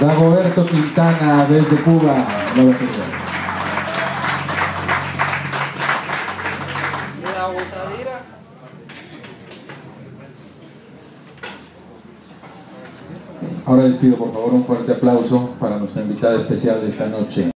Dagoberto Quintana desde Cuba. Ahora les pido por favor un fuerte aplauso para nuestra invitada especial de esta noche.